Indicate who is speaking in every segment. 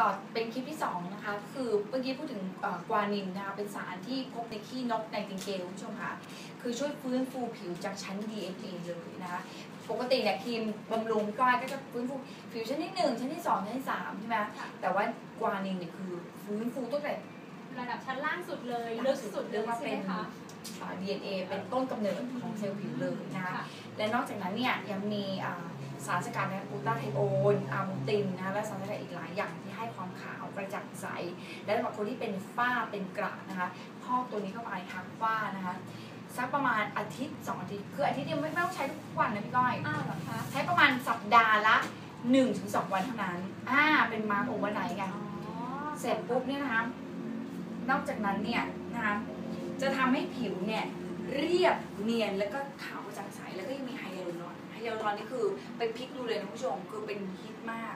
Speaker 1: ต่อเป็นคลิปที่ 2 นะคะ คือเมื่อกี้พูดถึงเอ่อกวานินนะคะ เป็นสารที่พบในขี้นกในติงเกลคุณผู้ชมค่ะคือช่วยฟื้นฟูผิวจากชั้น DNA เลยนะคะ ปกติเนี่ยครีมบำรุงก้อยก็จะฟื้นฟูผิวชั้นที่หนึ่งชั้นที่สองชั้นที่สามใช่ไหม
Speaker 2: ค่ะ
Speaker 1: แต่ว่ากวานินเนี่ยคือฟื้นฟูตั้งแต่
Speaker 2: ระดับชั้นล่างสุดเลย ลึกสุดเล
Speaker 1: เรีย
Speaker 2: ย
Speaker 1: กว่า
Speaker 2: ใช่
Speaker 1: เป็
Speaker 2: ไห
Speaker 1: น
Speaker 2: มคะ
Speaker 1: อ่า DNA เป็นต้นกำเนิดของเซลล์ผิวเลยนะคะ
Speaker 2: ค่ะ
Speaker 1: และนอกจากนั้นเนี่ยยังมีอ่า สารสกัดในกลูตาไทโอนอาร์บูตินนะคะและสารสกัดอีกหลายอย่างที่ให้ความขาวกระจ่างใส และสำหรับคนที่เป็นฝ้าเป็นกระนะคะพอกตัวนี้เข้าไปทางฝ้านะคะสักประมาณอาทิตย์สองอาทิตย์คืออาทิตย์เดียวไม่ไม่ต้องใช้ทุกวันนะพี่ก้อย
Speaker 2: อ้าวเหรอคะ
Speaker 1: ใช้ประมาณสัปดาห์ละ1-2วันเท่านั้น อ่า เป็น mask overnight ไง
Speaker 2: อ๋อ
Speaker 1: เสร็จปุ๊บเนี่ยนะคะ นอกจากนั้นเนี่ยนะคะ จะทำให้ผิวเนี่ย เรียบเนียนแล้วก็ขาวกระจ่างใสแล้วก็ยังมีไฮยาลูรอน ไฮยาลูรอนนี่คือไปพลิกดูเลยนะคุณผู้ชมคือเป็นฮิตมาก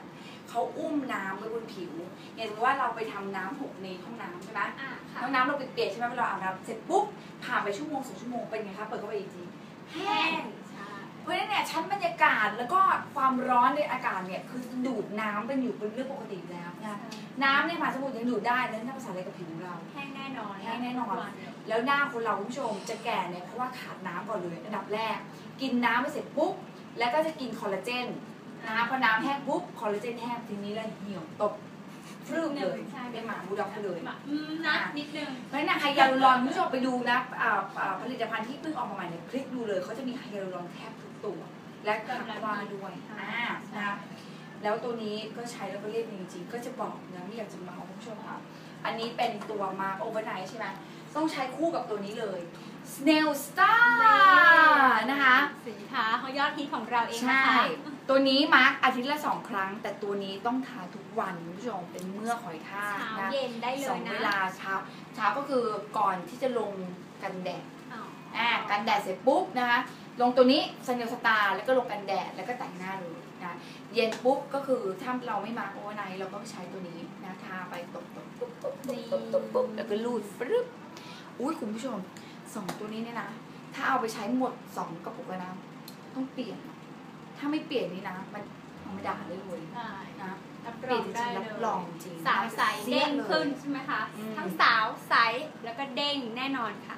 Speaker 1: เขาอุ้มน้ำไว้บนผิวอย่างสมมติว่าเราไปทำน้ำหกในห้องน้ำใช่ไหม
Speaker 2: อะค่ะ
Speaker 1: แล้วน้ำเราเปียกๆใช่ไหมเวลาอาบน้ำเสร็จปุ๊บผ่านไปชั่วโมงสองชั่วโมงเป็นไงคะเปิดเข้าไปอีกทีแห้
Speaker 2: แห้
Speaker 1: ง
Speaker 2: งใช่
Speaker 1: เพราะฉะนั้นเนี่ยชั้นบรรยากาศแล้วก็ความร้อนในอากาศเนี่ยคือดูดน้ำเป็นอยู่เป็นเรื่องปกติอยู่แล้วนะน้ำในมหาสมุทรยังดูดได้แล้วน่าภาษาอะไรกับผิวเรา
Speaker 2: แห้งแน่นอน
Speaker 1: แห้งแน่นอน
Speaker 2: ทุกวัเลย
Speaker 1: แล้วหน้าคนเราคุณผู้ชมจะแก่เนี่ยเพราะว่าขาดน้ำก่อนเลยอันดับแรก กินน้ำไปเสร็จปุ๊บ แล้วก็จะกินคอลลาเจนนะพอน้ำแห้งปุ๊บคอลลาเจนแห้งทีนี้แล้วเหี่ยวตกฟรึ้มเลย
Speaker 2: ใช่
Speaker 1: เป็นหมาบูลด็อกเลย
Speaker 2: อืมนะนิดนึง
Speaker 1: เพราะฉะนั้นไฮยาลูรอนคุณผู้ชมไปดูนะอ่าอ่าผลิตภัณฑ์ที่เพิ่งออกมาใหม่เนี่ยคลิกดูเลยเขาจะมีไฮยาลูรอนแทบทุกตัว และคาว่าด้วยอ่านะคะแล้วตัวนี้ก็ใช้แล้วก็เรียบจริงๆ ก็จะบอกนะไม่อยากจะเมาท์คุณผู้ชมค่ะ อันนี้เป็นตัวมาร์ k โอเวอร์ไนท์ใช่ไหมต้องใช้คู่กับตัวนี้เลย Snail Star นะคะ
Speaker 2: สินค้า ของยอดฮิตของเราเองนะ
Speaker 1: ใช่
Speaker 2: คะ
Speaker 1: ตัวนี้มาร์กอาทิตย์ละสองครั้ง แต่ตัวนี้ต้องทาทุกวันคุณผู้ชมเป็นเมือกหอยทาก
Speaker 2: เช้า
Speaker 1: นะ
Speaker 2: เย็นได้เล
Speaker 1: ย
Speaker 2: นะสอง
Speaker 1: เวลาเช้าเช้าก็คือก่อนที่จะลงกันแดด
Speaker 2: อ๋อ
Speaker 1: อ่ากันแดดเสร็จปุ๊บนะคะลงตัวนี้ Snail Star แล้วก็ลงกันแดดแล้วก็แต่งหน้าเลยนะเย็นปุ๊บก็คือถ้าเราไม่ mask overnight เราก็ใช้ตัวนี้นะทาไปตบตบปุ๊บปุ๊บปุ๊บปุ๊บปุ๊บปุ๊บแล้วก็รูดปรึ๊บอุ้ยคุณผู้ชมสองตัวนี้เนี่ยนะถ้าเอาไปใช้หมดสองกระปุกแล้วนะ ต้องเปลี่ยน ถ้าไม่เปลี่ยนนี่นะ มันมันไม่ด่าเลยเลย
Speaker 2: ใช่
Speaker 1: นะ
Speaker 2: รับ
Speaker 1: เป
Speaker 2: ร
Speaker 1: ลี่
Speaker 2: อยง
Speaker 1: นจ
Speaker 2: ได้
Speaker 1: ริงๆ
Speaker 2: เล
Speaker 1: รับ
Speaker 2: ย
Speaker 1: รองจริง
Speaker 2: สาวใสเด้งขึ้นใช่ไหมคะ
Speaker 1: อืม
Speaker 2: ทั้งสาวใสแล้วก็เด้งแน่นอนค่ะ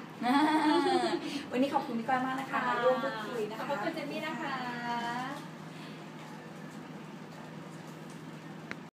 Speaker 1: วันนี้ขอบคุณพี่ก้อยมากนะคะมาร่วมพูดคุยนะ
Speaker 2: ขอบ
Speaker 1: คะ
Speaker 2: คุณเจนนี่นะคะ